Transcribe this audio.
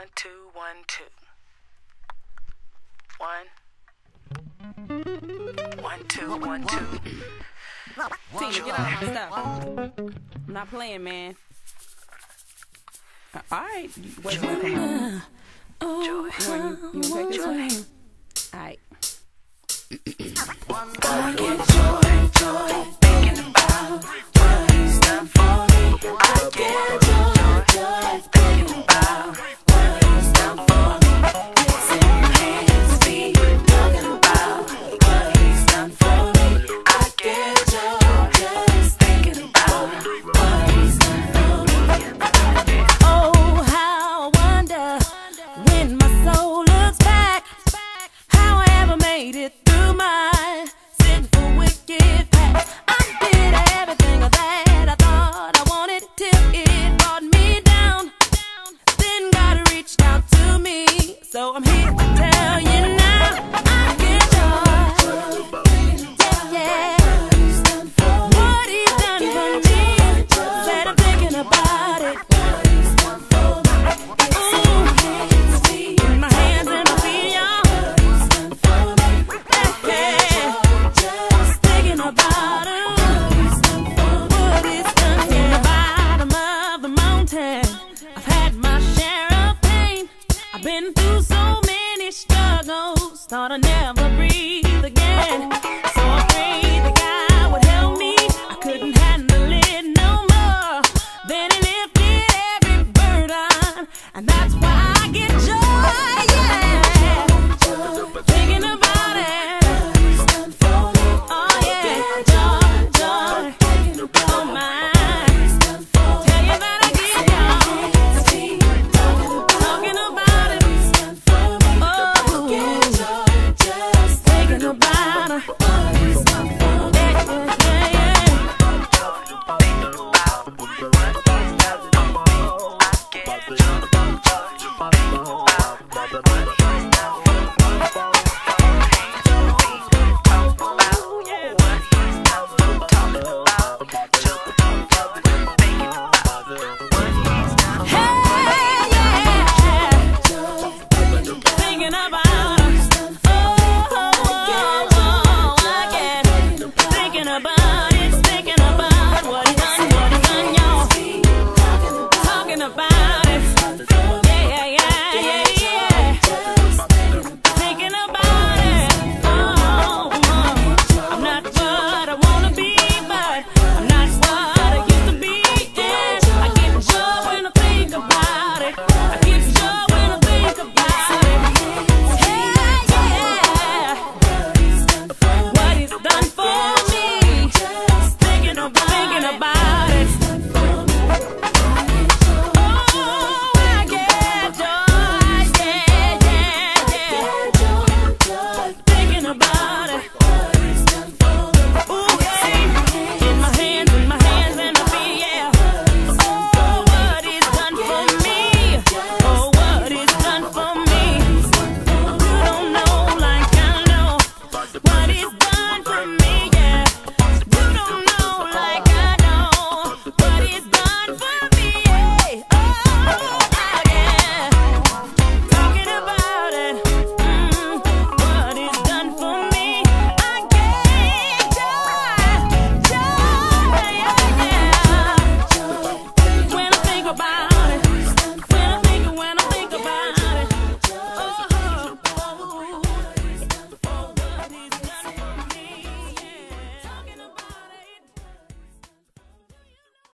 One, two, one, two. One. One, two, one, two. Get out of my stuff. I'm not playing, man. Uh, all right. Wait, wait, wait. Oh, Joy. You, want to take this one? All right. I made it through my sinful, wicked past. I did everything that I thought I wanted till it brought me down. Then God reached out to me, so I'm here to tell. thought I'd never rider.